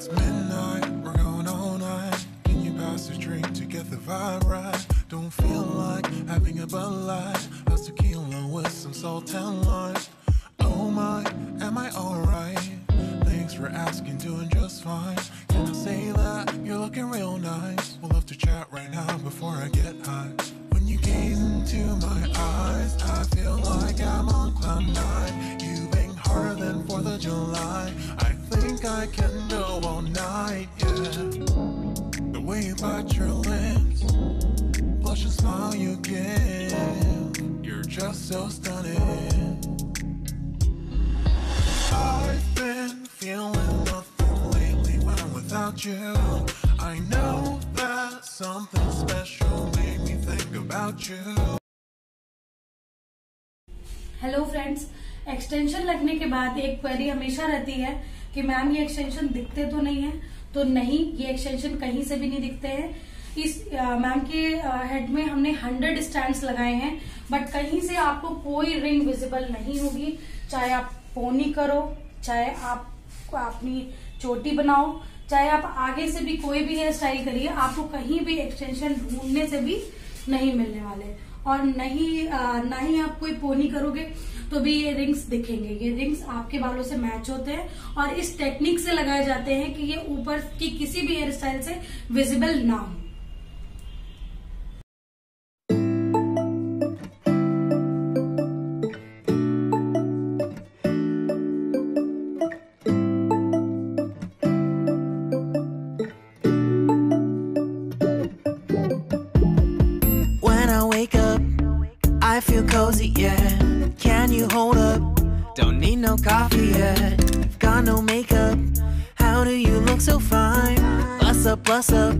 It's midnight, we're going all night. Can you pass a drink to get the vibe right? Don't feel like having a Bud Light. A tequila with some salt and lime. Oh my, am I alright? Thanks for asking, doing just fine. Can I say that you're looking real nice? We'll love to chat right now before I get high. When you gaze into my eyes, I feel like I'm on cloud nine. You bang harder than Fourth of July. I think I can go all night, yeah. The way you bite your lips, blush and smile you give. You're just so stunning. I've been feeling nothing lately when I'm without you. I know that something special made me think about you. Hello friends extension लगने के बाद एक query हमेशा रहती है कि ma'am, ये extension दिखते तो नहीं है तो नहीं, ये एक्सटेंशन कहीं से भी नहीं दिखते हैं। इस मैम के हेड में हमने हंड्रेड स्टैंड लगाए हैं बट कहीं से आपको कोई रिंग विजिबल नहीं होगी। चाहे आप पोनी करो, चाहे आप, अपनी चोटी बनाओ, चाहे आप आगे से भी कोई भी हेयर स्टाइल करिए, आपको कहीं भी एक्सटेंशन ढूँढने से भी नहीं मिलने वाले। और नहीं ना ही आप कोई पोनी करोगे तो भी ये रिंग्स दिखेंगे। ये रिंग्स आपके बालों से मैच होते हैं और इस टेक्निक से लगाए जाते हैं कि ये ऊपर की किसी भी हेयर स्टाइल से विजिबल ना हो। I feel cozy, yeah. Can you hold up? Don't need no coffee yet. I've Got no makeup. How do you look so fine? Bust up, bust up.